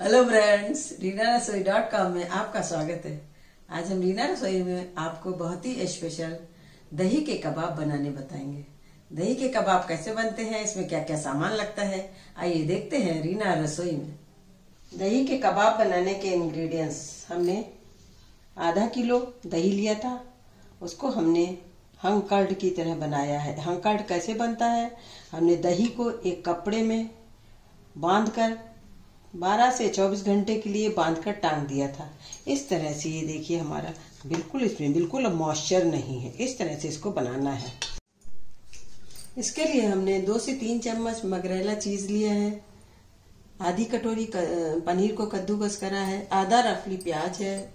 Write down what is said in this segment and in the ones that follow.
Hello friends Reena रसोई dot com में आपका स्वागत है। आज हम रीना रसोई में आपको बहुत ही स्पेशल दही के कबाब बनाने बताएँगे। दही के कबाब कैसे बनते हैं, इसमें क्या क्या सामान लगता है, आइए देखते हैं रीना रसोई में। दही के कबाब बनाने के इंग्रेडिएंट्स हमने आधा किलो दही लिया था, उसको हमने हंग कर्ड की तरह बनाया है। हंग कर्ड कैसे बनता है, हमने दही को एक कपड़े में बाँध कर 12 से 24 घंटे के लिए बाँध कर टांग दिया था। इस तरह से ये देखिए हमारा बिल्कुल इसमें बिल्कुल अब मॉइस्चर नहीं है। इस तरह से इसको बनाना है। इसके लिए हमने दो से तीन चम्मच मगरेला चीज़ लिया है। आधी कटोरी पनीर को कद्दूकस करा है। आधा रफली प्याज है।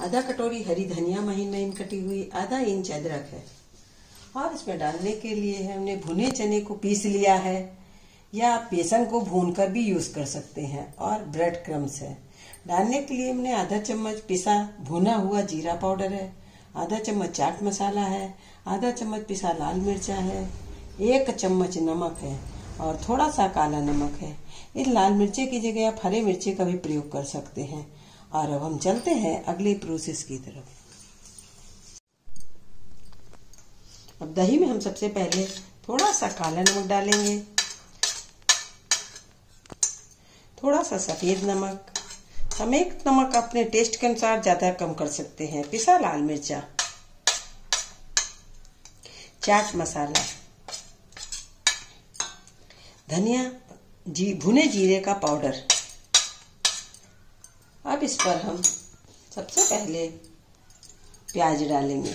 आधा कटोरी हरी धनिया महीन महीन कटी हुई। आधा इंच अदरक है। और इसमें डालने के लिए हमने भुने चने को पीस लिया है। या आप बेसन को भून कर भी यूज़ कर सकते हैं और ब्रेड क्रम्स है। डालने के लिए हमने आधा चम्मच पिसा भुना हुआ जीरा पाउडर है, आधा चम्मच चाट मसाला है, आधा चम्मच पिसा लाल मिर्चा है, एक चम्मच नमक है और थोड़ा सा काला नमक है। इस लाल मिर्चे की जगह आप हरे मिर्चे का भी प्रयोग कर सकते हैं। और अब हम चलते हैं अगले प्रोसेस की तरफ़। अब दही में हम सबसे पहले थोड़ा सा काला नमक डालेंगे। थोड़ा सा सफ़ेद नमक। हम एक नमक अपने टेस्ट के अनुसार ज़्यादा कम कर सकते हैं। पिसा लाल मिर्चा। चाट मसाला। धनिया जी, भुने जीरे का पाउडर। अब इस पर हम सबसे पहले प्याज डालेंगे।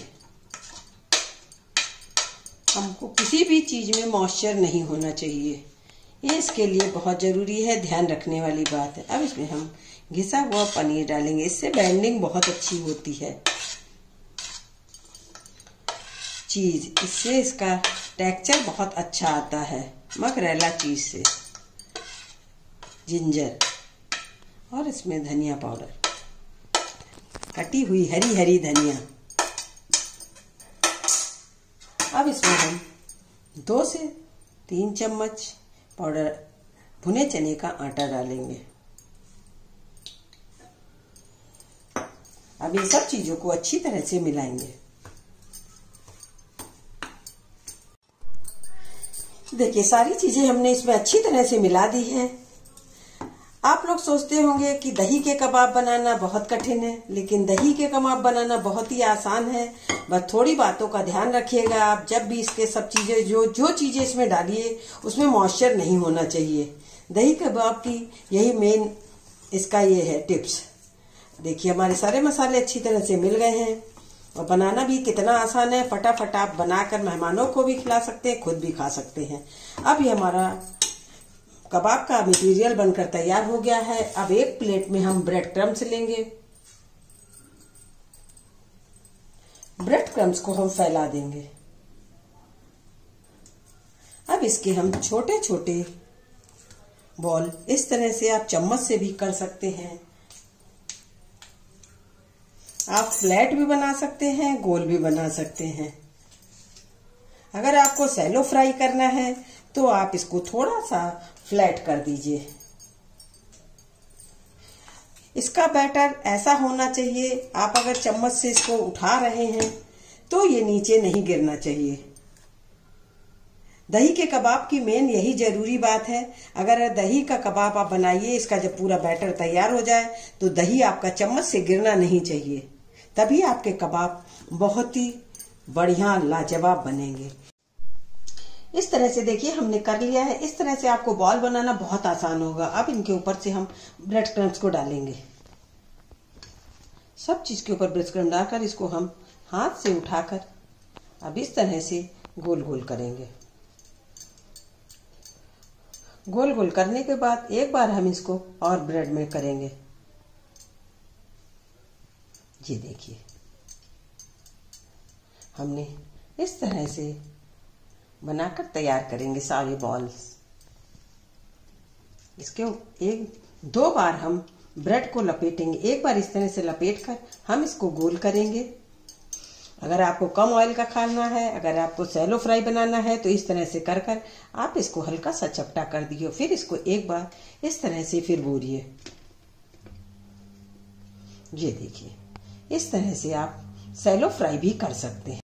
हमको किसी भी चीज़ में मॉइस्चर नहीं होना चाहिए। ये इसके लिए बहुत ज़रूरी है, ध्यान रखने वाली बात है। अब इसमें हम घिसा हुआ पनीर डालेंगे। इससे बैंडिंग बहुत अच्छी होती है। चीज़, इससे इसका टेक्सचर बहुत अच्छा आता है मकरेला चीज़ से। जिंजर और इसमें धनिया पाउडर कटी हुई हरी हरी धनिया। अब इसमें हम दो से तीन चम्मच पाउडर भुने चने का आटा डालेंगे। अब ये सब चीज़ों को अच्छी तरह से मिलाएँगे। देखिए, सारी चीज़ें हमने इसमें अच्छी तरह से मिला दी है। आप लोग सोचते होंगे कि दही के कबाब बनाना बहुत कठिन है, लेकिन दही के कबाब बनाना बहुत ही आसान है। बस थोड़ी बातों का ध्यान रखिएगा आप, जब भी इसके सब चीज़ें, जो जो चीज़ें इसमें डालिए, उसमें मॉइस्चर नहीं होना चाहिए। दही कबाब की यही मेन इसका ये है टिप्स देखिए, हमारे सारे मसाले अच्छी तरह से मिल गए हैं, और बनाना भी कितना आसान है। फटाफट आप बनाकर मेहमानों को भी खिला सकते हैं, खुद भी खा सकते हैं। अब ये हमारा कबाब का मटेरियल बनकर तैयार हो गया है। अब एक प्लेट में हम ब्रेड क्रम्स लेंगे। ब्रेड क्रम्स को हम फैला देंगे। अब इसके हम छोटे छोटे बॉल इस तरह से आप चम्मच से भी कर सकते हैं। आप फ्लैट भी बना सकते हैं, गोल भी बना सकते हैं। अगर आपको सैलो फ्राई करना है तो आप इसको थोड़ा सा फ्लैट कर दीजिए। इसका बैटर ऐसा होना चाहिए, आप अगर चम्मच से इसको उठा रहे हैं तो ये नीचे नहीं गिरना चाहिए। दही के कबाब की मेन यही ज़रूरी बात है, अगर दही का कबाब आप बनाइए, इसका जब पूरा बैटर तैयार हो जाए तो दही आपका चम्मच से गिरना नहीं चाहिए। तभी आपके कबाब बहुत ही बढ़िया लाजवाब बनेंगे। इस तरह से देखिए, हमने कर लिया है। इस तरह से आपको बॉल बनाना बहुत आसान होगा। अब इनके ऊपर से हम ब्रेड क्रम्स को डालेंगे। सब चीज़ के ऊपर ब्रेड क्रम डालकर इसको हम हाथ से उठाकर अब इस तरह से गोल गोल करेंगे। गोल गोल करने के बाद एक बार हम इसको और ब्रेड में करेंगे। ये देखिए। हमने इस तरह से बनाकर तैयार करेंगे सारे बॉल्स इसके एक, दो बार हम ब्रेड को लपेटेंगे। एक बार इस तरह से लपेट कर हम इसको गोल करेंगे। अगर आपको कम ऑयल का खाना है, अगर आपको सैलो फ्राई बनाना है तो इस तरह से कर कर आप इसको हल्का सा चपटा कर दिए फिर इसको एक बार इस तरह से फिर बोरिए। ये देखिए, इस तरह से आप सैलो फ्राई भी कर सकते हैं।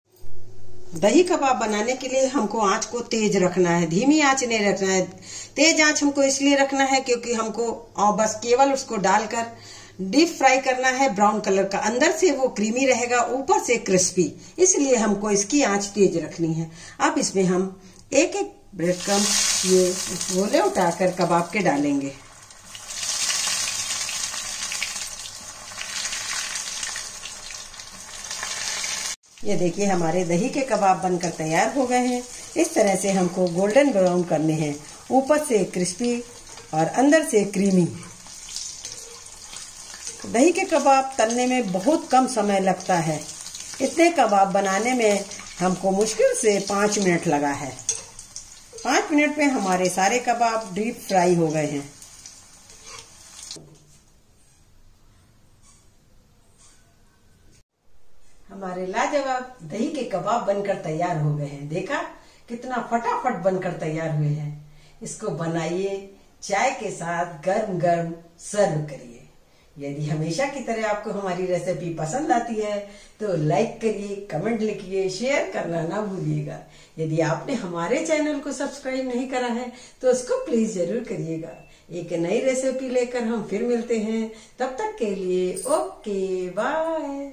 दही कबाब बनाने के लिए हमको आँच को तेज रखना है, धीमी आँच नहीं रखना है। तेज आँच हमको इसलिए रखना है क्योंकि हमको बस केवल उसको डालकर डीप फ्राई करना है, ब्राउन कलर का। अंदर से वो क्रीमी रहेगा, ऊपर से क्रिस्पी। इसलिए हमको इसकी आँच तेज रखनी है। अब इसमें हम एक एक ब्रेड क्रम ये गोले उठाकर कबाब के डालेंगे। ये देखिए, हमारे दही के कबाब बनकर तैयार हो गए हैं। इस तरह से हमको गोल्डन ब्राउन करने हैं। ऊपर से क्रिस्पी और अंदर से क्रीमी। दही के कबाब तलने में बहुत कम समय लगता है। इतने कबाब बनाने में हमको मुश्किल से पाँच मिनट लगा है। पाँच मिनट में हमारे सारे कबाब डीप फ्राई हो गए हैं। हमारे लाजवाब दही के कबाब बनकर तैयार हो गए हैं। देखा? कितना फटाफट बनकर तैयार हुए हैं। इसको बनाइए, चाय के साथ गर्म गर्म सर्व करिए। यदि हमेशा की तरह आपको हमारी रेसिपी पसंद आती है तो लाइक करिए कमेंट लिखिए शेयर करना ना भूलिएगा। यदि आपने हमारे चैनल को सब्सक्राइब नहीं करा है तो उसको प्लीज़ ज़रूर करिएगा। एक नई रेसिपी लेकर हम फिर मिलते हैं। तब तक के लिए ओके बाय